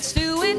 it's it.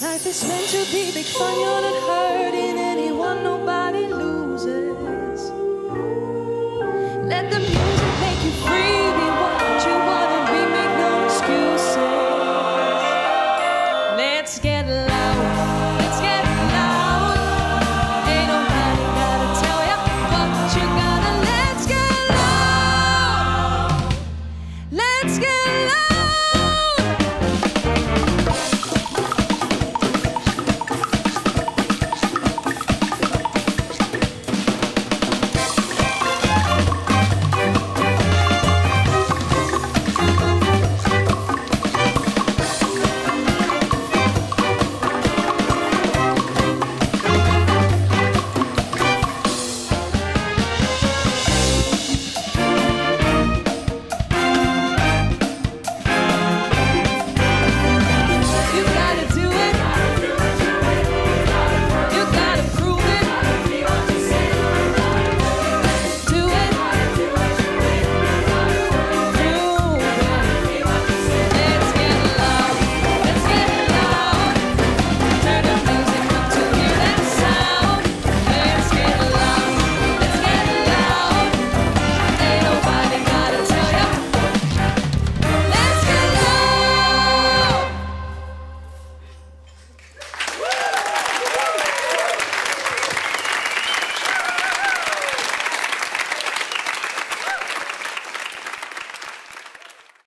Life is meant to be big fun, you're not hurting anyone, nobody loses.